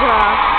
grass.